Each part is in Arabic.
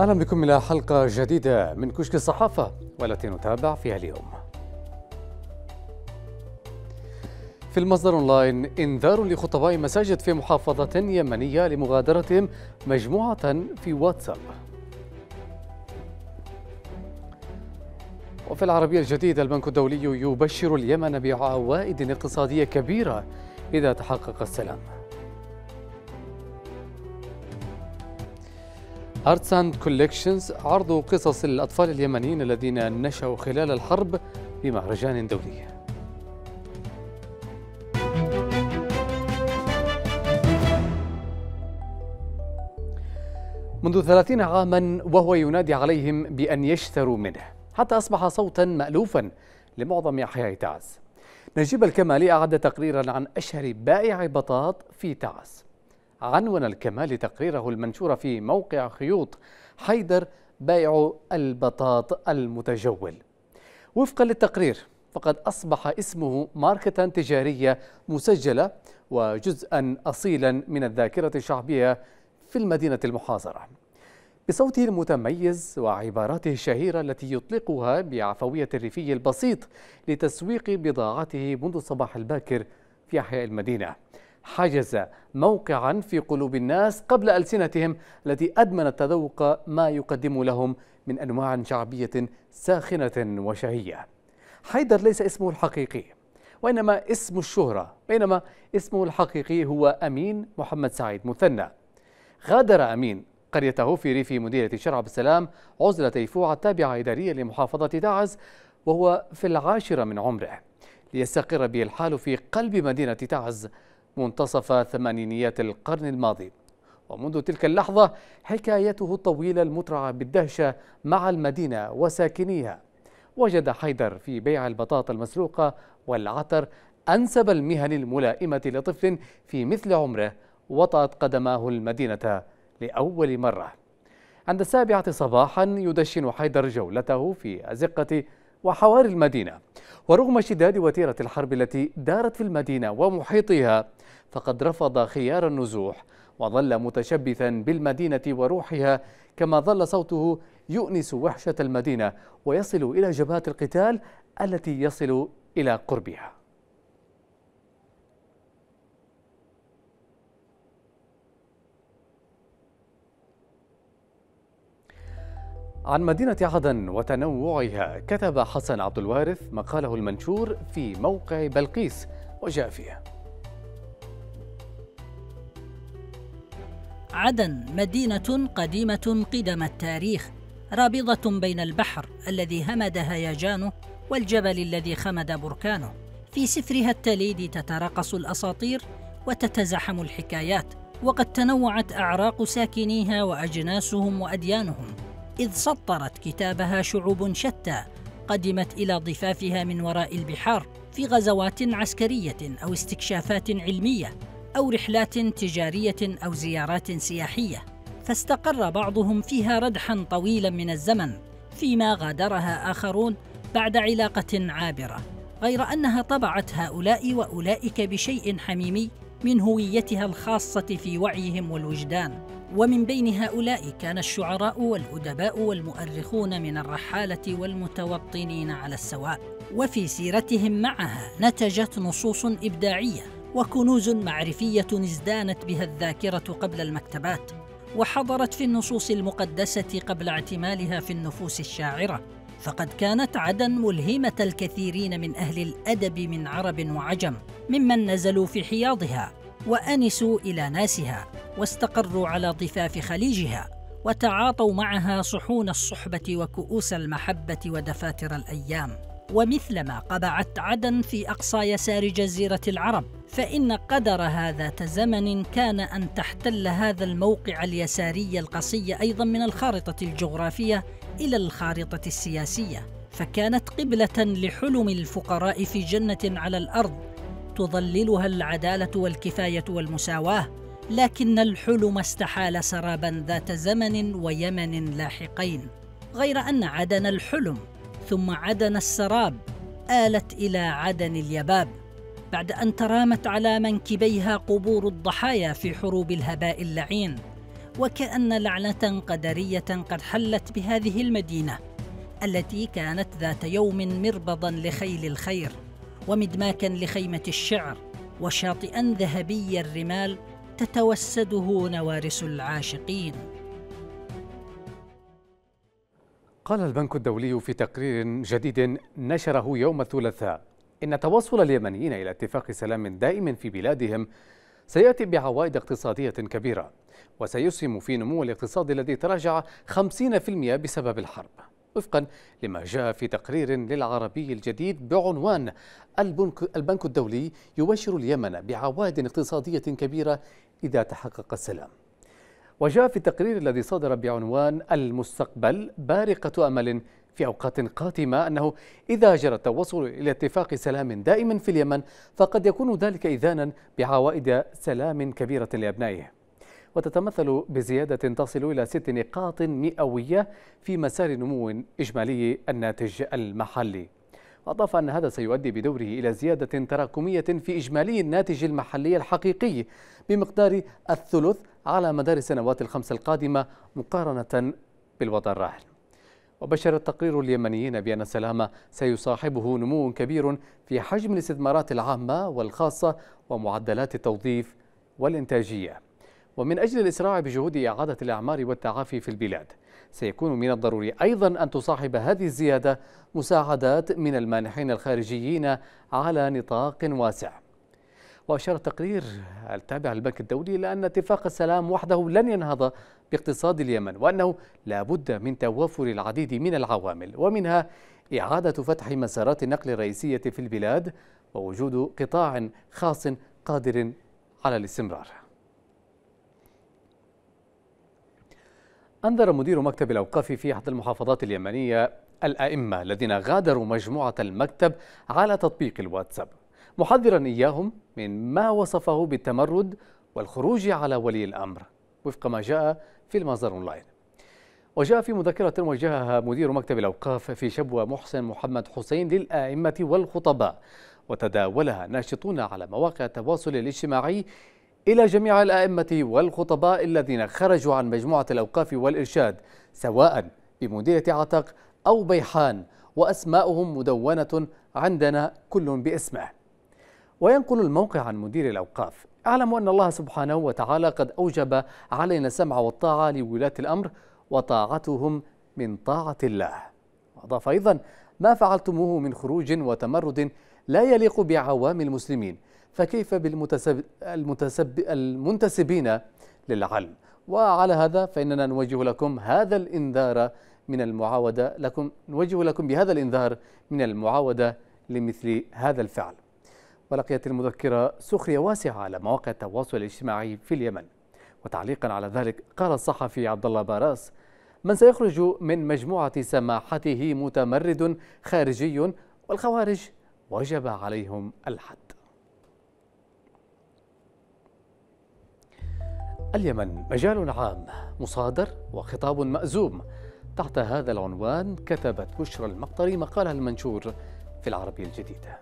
أهلا بكم إلى حلقة جديدة من كشك الصحافة والتي نتابع فيها اليوم. في المصدر أونلاين إنذار لخطباء مساجد في محافظة يمنية لمغادرتهم مجموعة في واتساب. وفي العربية الجديدة البنك الدولي يبشر اليمن بعوائد اقتصادية كبيرة إذا تحقق السلام. أرتس أند كوليكشنز عرض قصص الأطفال اليمنيين الذين نشأوا خلال الحرب بمهرجان دولي. منذ ثلاثين عاما وهو ينادي عليهم بأن يشتروا منه حتى أصبح صوتا مألوفا لمعظم أحياء تعز نجيب الكمالي أعد تقريرا عن أشهر بائع بطاط في تعز عنون الكمال تقريره المنشور في موقع خيوط حيدر بائع البطاط المتجول. وفقا للتقرير فقد أصبح اسمه ماركة تجارية مسجلة وجزءا أصيلا من الذاكرة الشعبية في المدينة المحاصرة. بصوته المتميز وعباراته الشهيرة التي يطلقها بعفوية الريفي البسيط لتسويق بضاعته منذ الصباح الباكر في أحياء المدينة. حجز موقعا في قلوب الناس قبل ألسنتهم التي أدمنت تذوق ما يقدم لهم من أنواع شعبية ساخنة وشهية. حيدر ليس اسمه الحقيقي وإنما اسم الشهرة بينما اسمه الحقيقي هو أمين محمد سعيد مثنى. غادر أمين قريته في ريف مدينة شرع السلام عزلة تيفوع التابعة إداريا لمحافظة تعز وهو في العاشرة من عمره. ليستقر به الحال في قلب مدينة تعز منتصف ثمانينيات القرن الماضي. ومنذ تلك اللحظة حكايته الطويلة المترعة بالدهشة مع المدينة وساكنيها. وجد حيدر في بيع البطاطا المسروقة والعطر أنسب المهن الملائمة لطفل في مثل عمره وطأت قدماه المدينة لأول مرة. عند السابعة صباحا يدشن حيدر جولته في أزقة وحواري المدينة. ورغم شداد وتيرة الحرب التي دارت في المدينة ومحيطها فقد رفض خيار النزوح وظل متشبثا بالمدينة وروحها كما ظل صوته يؤنس وحشة المدينة ويصل إلى جبهات القتال التي يصل إلى قربها. عن مدينة عدن وتنوعها كتب حسن عبد الوارث مقاله المنشور في موقع بلقيس وجاء فيه عدن مدينة قديمة قدم التاريخ رابضة بين البحر الذي همد هيجانه والجبل الذي خمد بركانه. في سفرها التليد تتراقص الأساطير وتتزاحم الحكايات وقد تنوعت أعراق ساكنيها وأجناسهم وأديانهم. إذ سطرت كتابها شعوب شتى قدمت إلى ضفافها من وراء البحار في غزوات عسكرية أو استكشافات علمية. أو رحلات تجارية أو زيارات سياحية فاستقر بعضهم فيها ردحا طويلا من الزمن فيما غادرها آخرون بعد علاقة عابرة غير أنها طبعت هؤلاء وأولئك بشيء حميمي من هويتها الخاصة في وعيهم والوجدان. ومن بين هؤلاء كان الشعراء والأدباء والمؤرخون من الرحالة والمتوطنين على السواء وفي سيرتهم معها نتجت نصوص إبداعية وكنوز معرفية ازدانت بها الذاكرة قبل المكتبات وحضرت في النصوص المقدسة قبل اعتمالها في النفوس الشاعرة. فقد كانت عدن ملهمة الكثيرين من أهل الأدب من عرب وعجم ممن نزلوا في حياضها وأنسوا إلى ناسها واستقروا على ضفاف خليجها وتعاطوا معها صحون الصحبة وكؤوس المحبة ودفاتر الأيام. ومثلما قبعت عدن في أقصى يسار جزيرة العرب فإن قدرها ذات زمن كان أن تحتل هذا الموقع اليساري القصي أيضا من الخارطة الجغرافية إلى الخارطة السياسية فكانت قبلة لحلم الفقراء في جنة على الأرض تظللها العدالة والكفاية والمساواة لكن الحلم استحال سرابا ذات زمن ويمن لاحقين. غير أن عدن الحلم ثم عدن السراب آلت إلى عدن اليباب بعد أن ترامت على منكبيها قبور الضحايا في حروب الهباء اللعين. وكأن لعنة قدرية قد حلت بهذه المدينة التي كانت ذات يوم مربضا لخيل الخير ومدماكا لخيمة الشعر وشاطئا ذهبي الرمال تتوسده نوارس العاشقين. قال البنك الدولي في تقرير جديد نشره يوم الثلاثاء. إن توصل اليمنيين إلى اتفاق سلام دائم في بلادهم سيأتي بعوائد اقتصادية كبيرة وسيسهم في نمو الاقتصاد الذي تراجع 50% بسبب الحرب. وفقا لما جاء في تقرير للعربي الجديد بعنوان البنك, البنك الدولي يبشر اليمن بعوائد اقتصادية كبيرة إذا تحقق السلام. وجاء في التقرير الذي صدر بعنوان المستقبل بارقة أمل في أوقات قاتمة أنه إذا جرى التوصل إلى اتفاق سلام دائم في اليمن فقد يكون ذلك إذانا بعوائد سلام كبيرة لأبنائه. وتتمثل بزيادة تصل إلى ست نقاط مئوية في مسار نمو إجمالي الناتج المحلي. وأضاف أن هذا سيؤدي بدوره إلى زيادة تراكمية في إجمالي الناتج المحلي الحقيقي بمقدار الثلث على مدار السنوات الخمس القادمة مقارنة بالوضع الراهن. وبشر التقرير اليمنيين بأن السلام سيصاحبه نمو كبير في حجم الاستثمارات العامة والخاصة ومعدلات التوظيف والإنتاجية. ومن أجل الإسراع بجهود إعادة الأعمار والتعافي في البلاد سيكون من الضروري أيضا أن تصاحب هذه الزيادة مساعدات من المانحين الخارجيين على نطاق واسع. وأشار التقرير التابع للبنك الدولي إلى أن اتفاق السلام وحده لن ينهض باقتصاد اليمن وأنه لا بد من توافر العديد من العوامل ومنها إعادة فتح مسارات النقل الرئيسية في البلاد ووجود قطاع خاص قادر على الاستمرار. أنذر مدير مكتب الأوقاف في أحد المحافظات اليمنية الأئمة الذين غادروا مجموعة المكتب على تطبيق الواتساب. محذرا إياهم من ما وصفه بالتمرد والخروج على ولي الأمر وفق ما جاء في المصدر أونلاين. وجاء في مذكرة وجهها مدير مكتب الأوقاف في شبوة محسن محمد حسين للآئمة والخطباء وتداولها ناشطون على مواقع التواصل الاجتماعي إلى جميع الأئمة والخطباء الذين خرجوا عن مجموعة الأوقاف والإرشاد سواء بمديرية عتق أو بيحان وأسماؤهم مدونة عندنا كل باسمه. وينقل الموقع عن مدير الأوقاف. أعلم أن الله سبحانه وتعالى قد أوجب علينا السمع والطاعة لولاة الأمر وطاعتهم من طاعة الله. وأضاف أيضا ما فعلتموه من خروج وتمرد لا يليق بعوام المسلمين فكيف بالمتسب المتسب المنتسبين للعلم؟ وعلى هذا فإننا نوجه لكم هذا الإنذار من المعاودة لكم نوجه لكم بهذا الإنذار من المعاودة لمثل هذا الفعل. ولقيت المذكرة سخرية واسعة على مواقع التواصل الاجتماعي في اليمن. وتعليقا على ذلك قال الصحفي عبد الله باراس من سيخرج من مجموعة سماحته متمرد خارجي والخوارج وجب عليهم الحد. اليمن مجال عام مصادر وخطاب مأزوم. تحت هذا العنوان كتبت بشرى المقطري مقالها المنشور في العربية الجديدة.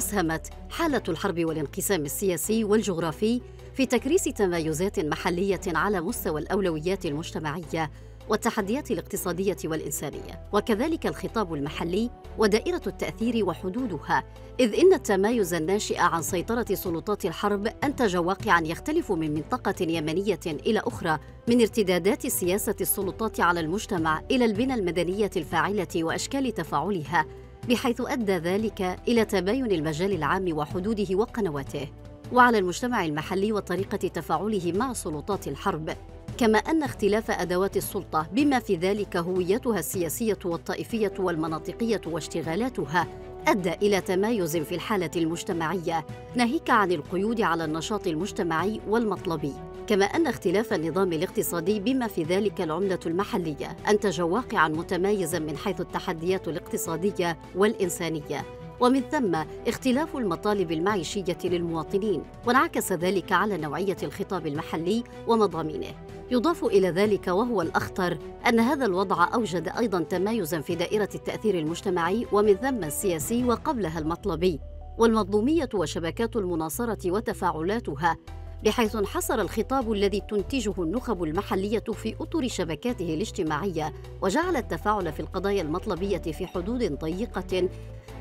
أسهمت حالة الحرب والانقسام السياسي والجغرافي في تكريس تمايزات محلية على مستوى الأولويات المجتمعية والتحديات الاقتصادية والإنسانية. وكذلك الخطاب المحلي ودائرة التأثير وحدودها إذ إن التمايز الناشئ عن سيطرة سلطات الحرب أنتج واقعا يختلف من منطقة يمنية إلى أخرى من ارتدادات سياسة السلطات على المجتمع إلى البنى المدنية الفاعلة وأشكال تفاعلها. بحيث أدى ذلك إلى تباين المجال العام وحدوده وقنواته. وعلى المجتمع المحلي وطريقة تفاعله مع سلطات الحرب كما أن اختلاف أدوات السلطة بما في ذلك هويتها السياسية والطائفية والمناطقية واشتغالاتها أدى إلى تمايز في الحالة المجتمعية ناهيك عن القيود على النشاط المجتمعي والمطلبي. كما أن اختلاف النظام الاقتصادي بما في ذلك العملة المحلية انتج واقعا متمايزا من حيث التحديات الاقتصادية والإنسانية. ومن ثم اختلاف المطالب المعيشية للمواطنين وانعكس ذلك على نوعية الخطاب المحلي ومضامينه. يضاف إلى ذلك وهو الأخطر أن هذا الوضع أوجد أيضا تمايزا في دائرة التأثير المجتمعي ومن ثم السياسي وقبلها المطلبي. والمظلومية وشبكات المناصرة وتفاعلاتها بحيث انحصر الخطاب الذي تنتجه النخب المحلية في أطر شبكاته الاجتماعية وجعل التفاعل في القضايا المطلبية في حدود ضيقة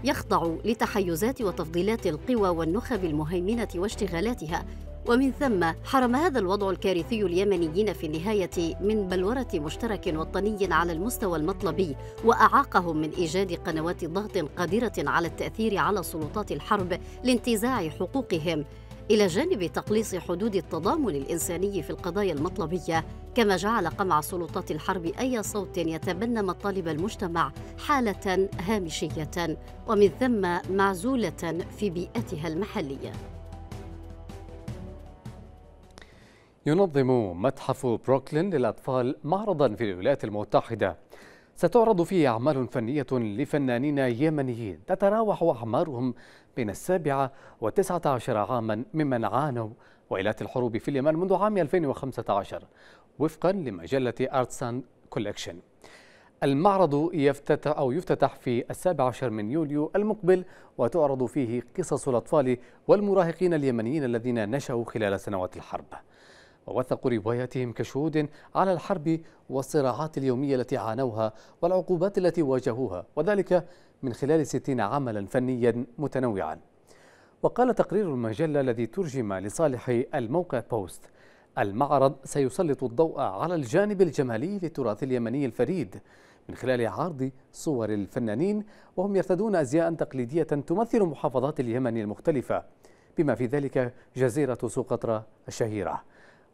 يخضع لتحيزات وتفضيلات القوى والنخب المهيمنة واشتغالاتها. ومن ثم حرم هذا الوضع الكارثي اليمنيين في النهاية من بلورة مشترك وطني على المستوى المطلبي وأعاقهم من إيجاد قنوات ضغط قادرة على التأثير على سلطات الحرب لانتزاع حقوقهم. إلى جانب تقليص حدود التضامن الإنساني في القضايا المطلبية كما جعل قمع سلطات الحرب أي صوت يتبنى مطالب المجتمع حالة هامشية ومن ثم معزولة في بيئتها المحلية. ينظم متحف بروكلين للأطفال معرضا في الولايات المتحدة. ستعرض فيه أعمال فنية لفنانين يمنيين تتراوح أعمارهم بين السابعة وتسعة عشر عاما ممن عانوا ويلات الحروب في اليمن منذ عام 2015 وفقا لمجلة أرتسان كوليكشن المعرض يفتتح أو يفتتح في السابع عشر من يوليو المقبل وتعرض فيه قصص الأطفال والمراهقين اليمنيين الذين نشأوا خلال سنوات الحرب. ووثقوا رواياتهم كشهود على الحرب والصراعات اليومية التي عانوها والعقوبات التي واجهوها وذلك من خلال ستين عملا فنيا متنوعا. وقال تقرير المجلة الذي ترجم لصالح الموقع بوست المعرض سيسلط الضوء على الجانب الجمالي للتراث اليمني الفريد. من خلال عرض صور الفنانين وهم يرتدون أزياء تقليدية تمثل محافظات اليمن المختلفة بما في ذلك جزيرة سقطرى الشهيرة.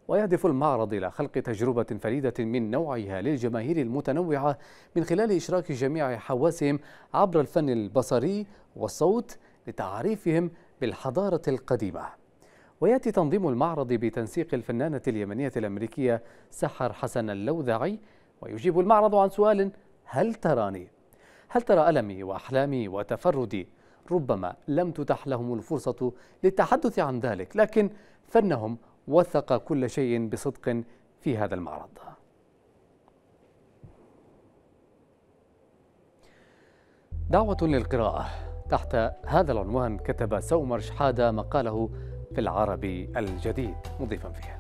ويهدف المعرض إلى خلق تجربة فريدة من نوعها للجماهير المتنوعة من خلال إشراك جميع حواسهم عبر الفن البصري والصوت لتعريفهم بالحضارة القديمة ويأتي تنظيم المعرض بتنسيق الفنانة اليمنية الأمريكية سحر حسن اللوذعي ويجيب المعرض عن سؤال هل تراني؟ هل ترى ألمي وأحلامي وتفردي ربما لم تتح لهم الفرصة للتحدث عن ذلك لكن فنهم وثق كل شيء بصدق في هذا المعرض. دعوة للقراءة. تحت هذا العنوان كتب سومر شحادة مقاله في العربي الجديد. مضيفا فيه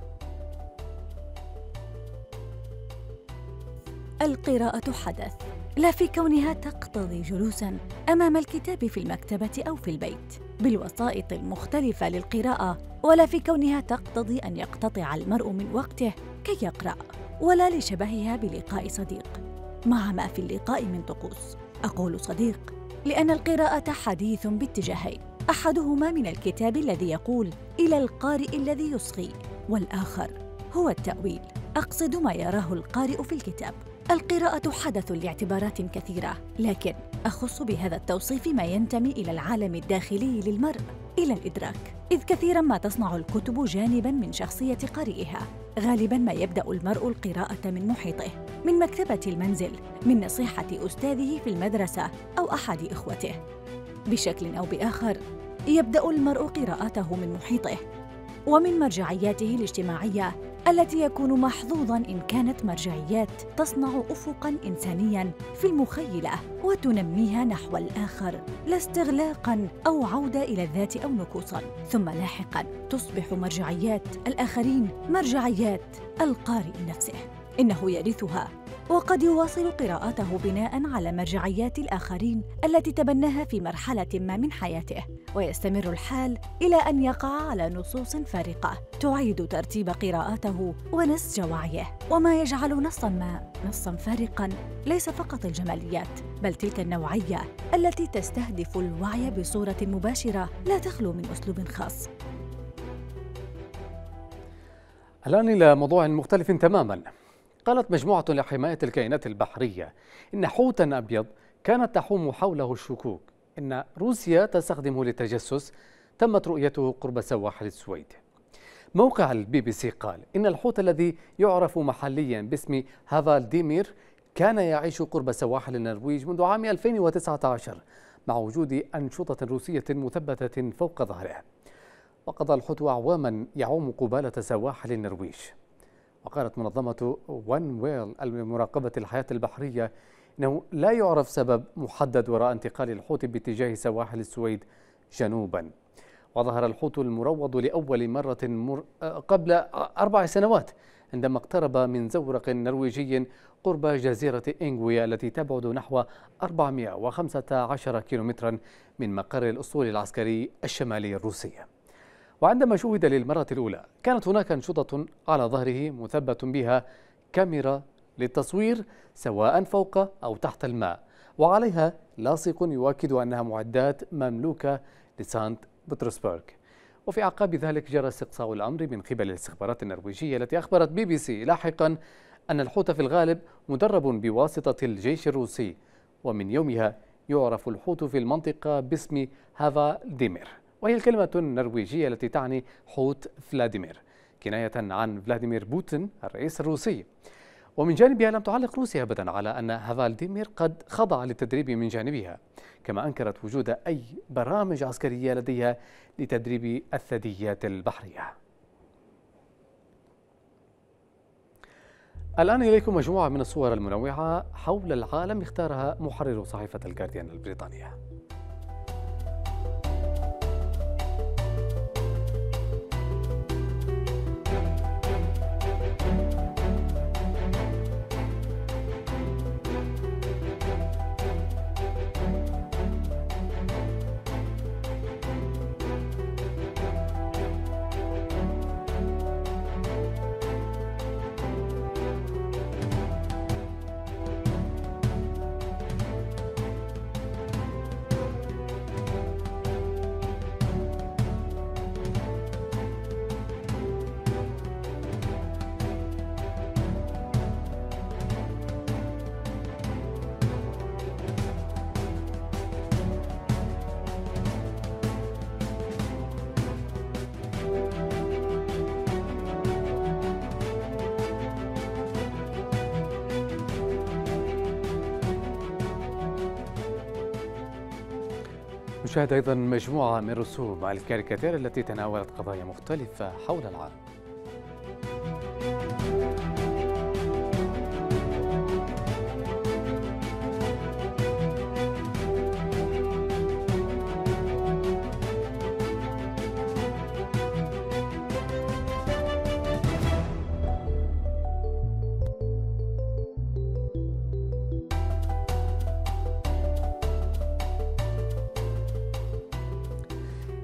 القراءة حدث. لا في كونها تقتضي جلوسا أمام الكتاب في المكتبة أو في البيت بالوسائط المختلفة للقراءة ولا في كونها تقتضي أن يقتطع المرء من وقته كي يقرأ ولا لشبهها بلقاء صديق. مع ما في اللقاء من طقوس. أقول صديق لأن القراءة حديث باتجاهين أحدهما من الكتاب الذي يقول إلى القارئ الذي يصغي والآخر هو التأويل. أقصد ما يراه القارئ في الكتاب. القراءة حدث لاعتبارات كثيرة، لكن أخص بهذا التوصيف ما ينتمي إلى العالم الداخلي للمرء، إلى الإدراك، إذ كثيرا ما تصنع الكتب جانبا من شخصية قارئها، غالبا ما يبدأ المرء القراءة من محيطه، من مكتبة المنزل، من نصيحة أستاذه في المدرسة أو أحد إخوته. بشكل أو بآخر، يبدأ المرء قراءته من محيطه، ومن مرجعياته الاجتماعية التي يكون محظوظا إن كانت مرجعيات تصنع افقا انسانيا في المخيلة وتنميها نحو الآخر لا استغلاقا أو عودة إلى الذات أو نكوصا ثم لاحقا تصبح مرجعيات الآخرين مرجعيات القارئ نفسه. إنه يرثها. وقد يواصل قراءته بناء على مرجعيات الآخرين التي تبناها في مرحلة ما من حياته ويستمر الحال إلى أن يقع على نصوص فارقة تعيد ترتيب قراءته ونسج وعيه. وما يجعل نصا ما نصا فارقا ليس فقط الجماليات بل تلك النوعية التي تستهدف الوعي بصورة مباشرة لا تخلو من أسلوب خاص. الآن إلى موضوع مختلف تماما. قالت مجموعة لحماية الكائنات البحرية إن حوتا أبيض كانت تحوم حوله الشكوك. إن روسيا تستخدمه للتجسس تمت رؤيته قرب سواحل السويد. موقع البي بي سي قال إن الحوت الذي يعرف محليا باسم هافالديمير كان يعيش قرب سواحل النرويج منذ عام 2019 مع وجود أنشطة روسية مثبتة فوق ظهره. وقضى الحوت أعواما يعوم قبالة سواحل النرويج. وقالت منظمة وان ويل لمراقبة الحياة البحرية إنه لا يعرف سبب محدد وراء انتقال الحوت باتجاه سواحل السويد جنوبا. وظهر الحوت المروض لأول مرة مر قبل أربع سنوات عندما اقترب من زورق نرويجي قرب جزيرة إنغويا التي تبعد نحو 415 كيلومترا من مقر الأسطول العسكري الشمالي الروسي. وعندما شوهد للمرة الأولى كانت هناك أنشطة على ظهره مثبت بها كاميرا للتصوير سواء فوق أو تحت الماء. وعليها لاصق يؤكد أنها معدات مملوكة لسانت بطرسبرغ. وفي أعقاب ذلك جرى استقصاء الأمر من قبل الاستخبارات النرويجية التي أخبرت بي بي سي لاحقا أن الحوت في الغالب مدرب بواسطة الجيش الروسي ومن يومها يعرف الحوت في المنطقة باسم هافالديمير. وهي الكلمة النرويجية التي تعني حوت فلاديمير كناية عن فلاديمير بوتين الرئيس الروسي. ومن جانبها لم تعلق روسيا ابدا على أن هافالديمير قد خضع للتدريب من جانبها كما أنكرت وجود أي برامج عسكرية لديها لتدريب الثدييات البحرية. الآن إليكم مجموعة من الصور المنوعة حول العالم اختارها محرر صحيفة الجارديان البريطانية. نشاهد أيضا مجموعة من رسوم الكاريكاتير التي تناولت قضايا مختلفة حول العالم.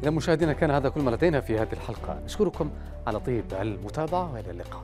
إذا مشاهدينا كان هذا كل ما لدينا في هذه الحلقة. نشكركم على طيب المتابعة وإلى اللقاء.